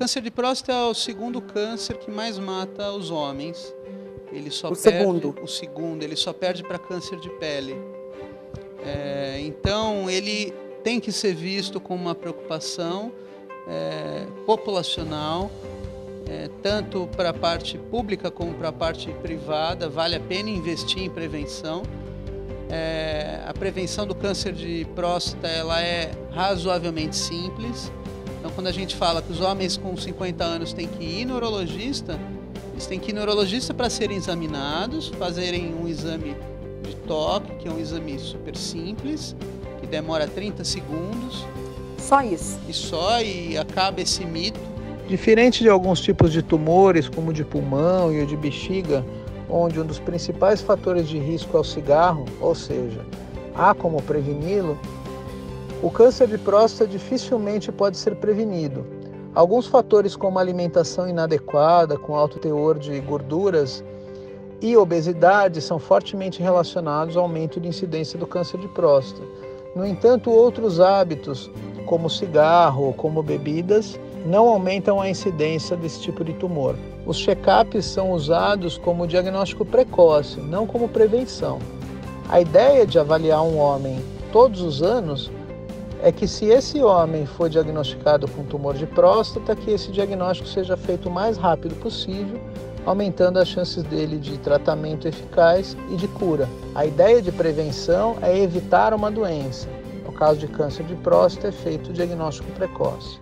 câncer de próstata é o segundo câncer que mais mata os homens. Ele só O perde, segundo. O segundo, ele só perde para câncer de pele. É, então, ele tem que ser visto como uma preocupação é, populacional, é, tanto para a parte pública como para a parte privada. Vale a pena investir em prevenção. É, a prevenção do câncer de próstata ela é razoavelmente simples. Então, quando a gente fala que os homens com 50 anos têm que ir no urologista, eles têm que ir no urologista para serem examinados, fazerem um exame de toque, que é um exame super simples, que demora 30 segundos Só isso. e só, e acaba esse mito. Diferente de alguns tipos de tumores, como o de pulmão e o de bexiga, onde um dos principais fatores de risco é o cigarro, ou seja, há como preveni-lo, o câncer de próstata dificilmente pode ser prevenido. Alguns fatores, como alimentação inadequada, com alto teor de gorduras, e obesidade são fortemente relacionados ao aumento de incidência do câncer de próstata. No entanto, outros hábitos, como cigarro ou como bebidas, não aumentam a incidência desse tipo de tumor. Os check-ups são usados como diagnóstico precoce, não como prevenção. A ideia de avaliar um homem todos os anos é que se esse homem for diagnosticado com tumor de próstata, que esse diagnóstico seja feito o mais rápido possível, aumentando as chances dele de tratamento eficaz e de cura. A ideia de prevenção é evitar uma doença. No caso de câncer de próstata, é feito o diagnóstico precoce.